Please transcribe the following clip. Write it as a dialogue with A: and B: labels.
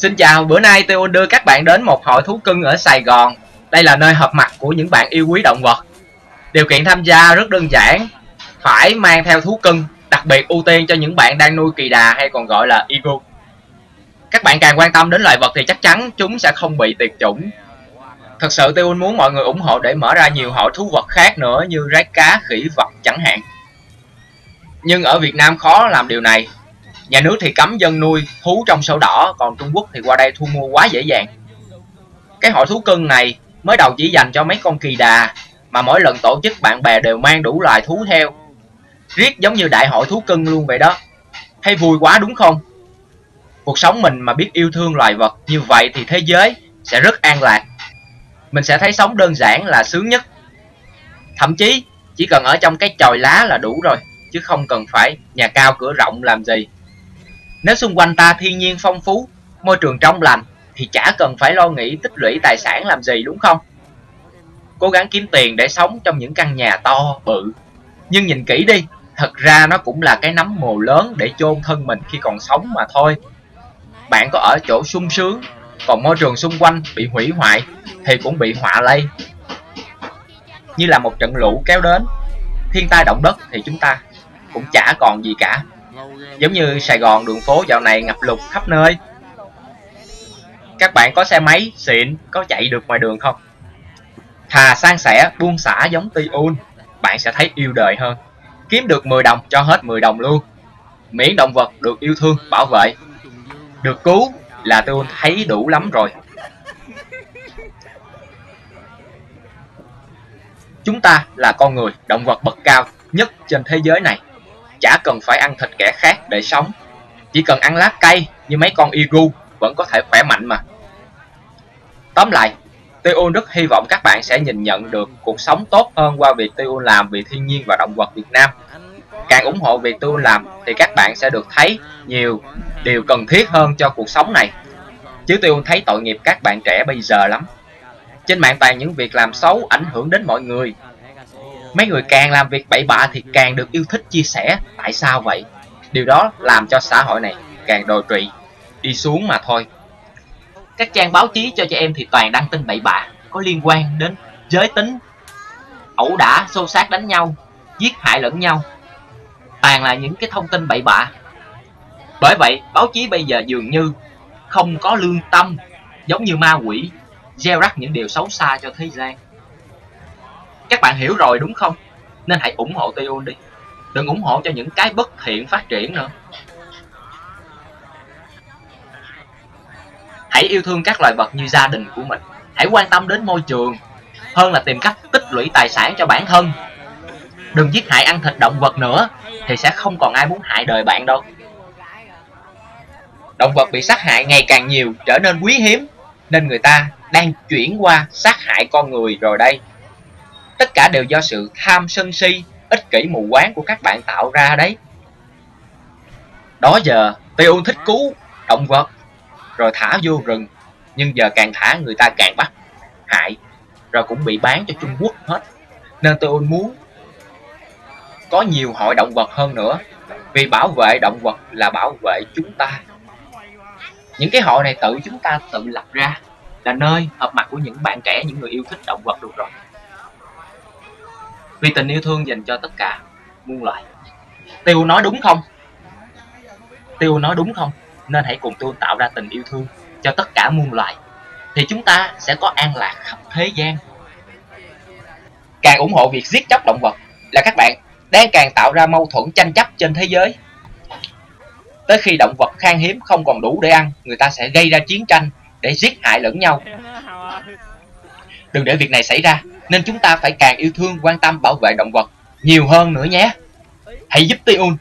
A: Xin chào, bữa nay tôi đưa các bạn đến một hội thú cưng ở Sài Gòn. Đây là nơi họp mặt của những bạn yêu quý động vật. Điều kiện tham gia rất đơn giản, phải mang theo thú cưng, đặc biệt ưu tiên cho những bạn đang nuôi kỳ đà hay còn gọi là eagle. Các bạn càng quan tâm đến loài vật thì chắc chắn chúng sẽ không bị tuyệt chủng. Thật sự tôi muốn mọi người ủng hộ để mở ra nhiều hội thú vật khác nữa như rái cá, khỉ vật chẳng hạn. Nhưng ở Việt Nam khó làm điều này Nhà nước thì cấm dân nuôi thú trong sổ đỏ, còn Trung Quốc thì qua đây thu mua quá dễ dàng. Cái hội thú cưng này mới đầu chỉ dành cho mấy con kỳ đà, mà mỗi lần tổ chức bạn bè đều mang đủ loài thú theo. Riết giống như đại hội thú cưng luôn vậy đó. Thấy vui quá đúng không? Cuộc sống mình mà biết yêu thương loài vật như vậy thì thế giới sẽ rất an lạc. Mình sẽ thấy sống đơn giản là sướng nhất. Thậm chí chỉ cần ở trong cái chòi lá là đủ rồi, chứ không cần phải nhà cao cửa rộng làm gì. Nếu xung quanh ta thiên nhiên phong phú, môi trường trong lành, thì chả cần phải lo nghĩ tích lũy tài sản làm gì đúng không? Cố gắng kiếm tiền để sống trong những căn nhà to, bự. Nhưng nhìn kỹ đi, thật ra nó cũng là cái nấm mồ lớn để chôn thân mình khi còn sống mà thôi. Bạn có ở chỗ sung sướng, còn môi trường xung quanh bị hủy hoại thì cũng bị họa lây. Như là một trận lũ kéo đến, thiên tai động đất thì chúng ta cũng chả còn gì cả Giống như Sài Gòn đường phố dạo này ngập lụt khắp nơi. Các bạn có xe máy xịn có chạy được ngoài đường không? Thà sang sẻ buông xả giống Tiun Bạn sẽ thấy yêu đời hơn. Kiếm được 10 đồng cho hết 10 đồng luôn. Miễn động vật được yêu thương, bảo vệ. Được cứu là Tiun thấy đủ lắm rồi. Chúng ta là con người, động vật bậc cao nhất trên thế giới này chả cần phải ăn thịt kẻ khác để sống. Chỉ cần ăn lá cây như mấy con igu vẫn có thể khỏe mạnh mà. Tóm lại, Tiêu rất hy vọng các bạn sẽ nhìn nhận được cuộc sống tốt hơn qua việc Tiêu làm vì thiên nhiên và động vật Việt Nam. Càng ủng hộ việc Tiêu làm thì các bạn sẽ được thấy nhiều điều cần thiết hơn cho cuộc sống này. Chứ Tiêu thấy tội nghiệp các bạn trẻ bây giờ lắm. Trên mạng toàn những việc làm xấu ảnh hưởng đến mọi người Mấy người càng làm việc bậy bạ thì càng được yêu thích chia sẻ. Tại sao vậy? Điều đó làm cho xã hội này càng đồi trụy. Đi xuống mà thôi. Các trang báo chí cho trẻ em thì toàn đăng tin bậy bạ Có liên quan đến giới tính Ẩu đả, xô xát đánh nhau Giết hại lẫn nhau. Toàn là những cái thông tin bậy bạ. Bởi vậy báo chí bây giờ dường như Không có lương tâm Giống như ma quỷ Gieo rắc những điều xấu xa cho thế gian các bạn hiểu rồi đúng không? Nên hãy ủng hộ Tiun đi. Đừng ủng hộ cho những cái bất thiện phát triển nữa. Hãy yêu thương các loài vật như gia đình của mình. Hãy quan tâm đến môi trường. Hơn là tìm cách tích lũy tài sản cho bản thân. Đừng giết hại ăn thịt động vật nữa, thì sẽ không còn ai muốn hại đời bạn đâu. Động vật bị sát hại ngày càng nhiều, trở nên quý hiếm, nên người ta đang chuyển qua sát hại con người rồi đây. Tất cả đều do sự tham sân si, ích kỷ mù quáng của các bạn tạo ra đấy. Đó giờ, Tiêu thích cứu động vật, rồi thả vô rừng. Nhưng giờ càng thả người ta càng bắt, hại, rồi cũng bị bán cho Trung Quốc hết. Nên tôi muốn có nhiều hội động vật hơn nữa. Vì bảo vệ động vật là bảo vệ chúng ta. Những cái hội này tự chúng ta tự lập ra là nơi hợp mặt của những bạn trẻ, những người yêu thích động vật được rồi. Vì tình yêu thương dành cho tất cả muôn loài. Tiêu nói đúng không? Tiêu nói đúng không? Nên hãy cùng tôi tạo ra tình yêu thương cho tất cả muôn loài. Thì chúng ta sẽ có an lạc khắp thế gian. Càng ủng hộ việc giết chóc động vật là các bạn đang càng tạo ra mâu thuẫn tranh chấp trên thế giới. Tới khi động vật khan hiếm không còn đủ để ăn Người ta sẽ gây ra chiến tranh để giết hại lẫn nhau. Đừng để việc này xảy ra nên chúng ta phải càng yêu thương, quan tâm, bảo vệ động vật nhiều hơn nữa nhé. Hãy giúp Tiun